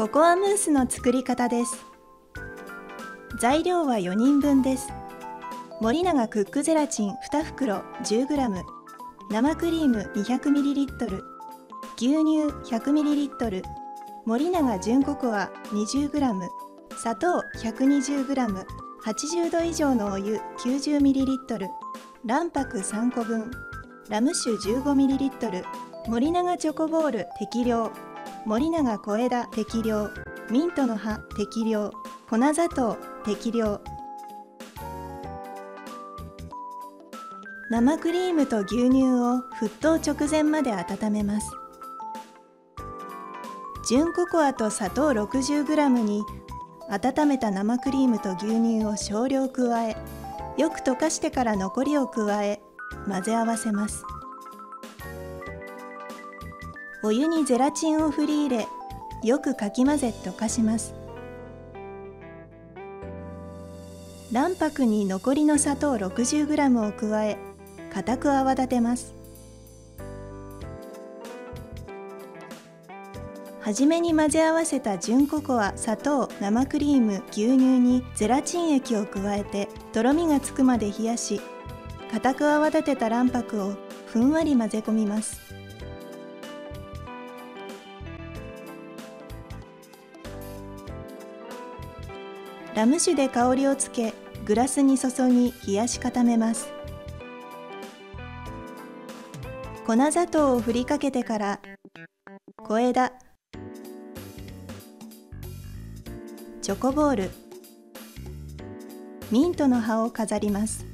ココアムースの作り方です。材料は4人分です。森永クックゼラチン2袋 10g 生クリーム 200ml 牛乳 100ml 森永純ココア 20g 砂糖 120g 80度以上のお湯 90ml 卵白3個分。ラム酒 15ml 森永チョコボール適量。森永小枝適量ミントの葉適量粉砂糖適量生クリームと牛乳を沸騰直前まで温めます。純ココアと砂糖 60g に温めた生クリームと牛乳を少量加えよく溶かしてから残りを加え混ぜ合わせます。お湯にゼラチンを振り入れよくかき混ぜ溶かします。卵白に残りの砂糖 60g を加え固く泡立てます。はじめに混ぜ合わせた純ココア、砂糖、生クリーム、牛乳にゼラチン液を加えてとろみがつくまで冷やし固く泡立てた卵白をふんわり混ぜ込みます。ラム酒で香りをつけグラスに注ぎ冷やし固めます。粉砂糖を振りかけてから小枝チョコボールミントの葉を飾ります。